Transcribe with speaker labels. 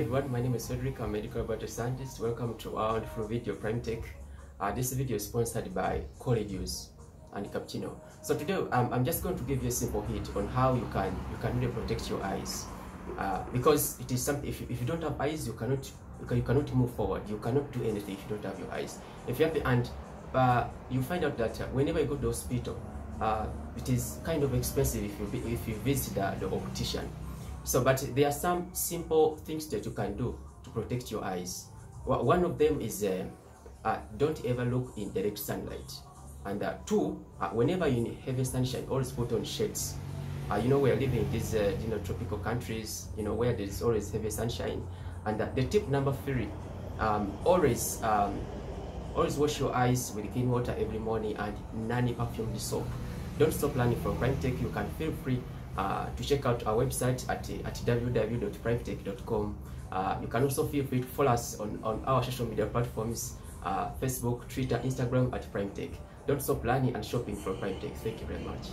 Speaker 1: everyone, my name is Cedric, I'm a medical laboratory scientist. Welcome to our wonderful video PrimTake. Uh, this video is sponsored by Collegius and Cappuccino. So today um, I'm just going to give you a simple hint on how you can you can really protect your eyes. Uh, because it is something if you, if you don't have eyes you cannot you, can, you cannot move forward you cannot do anything if you don't have your eyes if you have and uh, you find out that uh, whenever you go to the hospital uh, it is kind of expensive if you if you visit the, the optician so, but there are some simple things that you can do to protect your eyes. One of them is uh, uh, don't ever look in direct sunlight. And uh, two, uh, whenever you need heavy sunshine, always put on shades. Uh, you know, we are living in these uh, you know, tropical countries, you know, where there is always heavy sunshine. And the tip number three, um, always, um, always wash your eyes with clean water every morning and non-perfumed soap. Don't stop learning from PrimTake. You can feel free uh, to check out our website at, at www.primetech.com. Uh, you can also feel free to follow us on, on our social media platforms, uh, Facebook, Twitter, Instagram at PrimTake. Don't stop learning and shopping from PrimTake. Thank you very much.